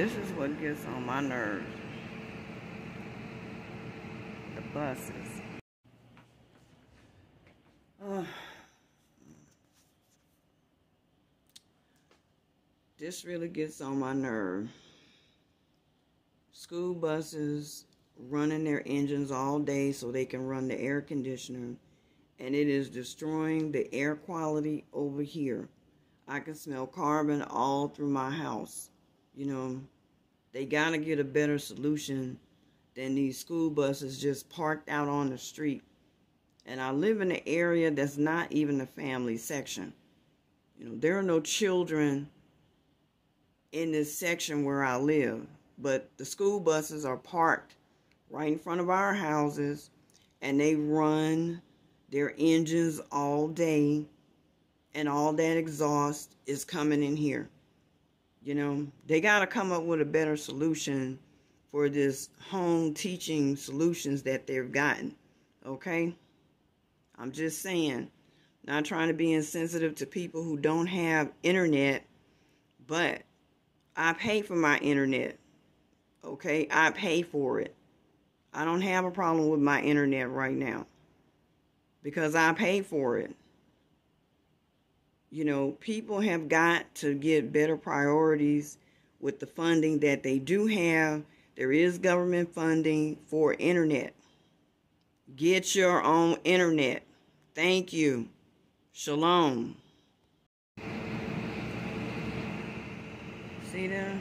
This is what gets on my nerves. The buses. Uh, this really gets on my nerve. School buses running their engines all day so they can run the air conditioner and it is destroying the air quality over here. I can smell carbon all through my house. You know, they got to get a better solution than these school buses just parked out on the street. And I live in an area that's not even a family section. You know, there are no children in this section where I live, but the school buses are parked right in front of our houses and they run their engines all day and all that exhaust is coming in here. You know, they got to come up with a better solution for this home teaching solutions that they've gotten. Okay? I'm just saying, not trying to be insensitive to people who don't have internet, but I pay for my internet. Okay? I pay for it. I don't have a problem with my internet right now because I pay for it. You know, people have got to get better priorities with the funding that they do have. There is government funding for internet. Get your own internet. Thank you. Shalom. See there?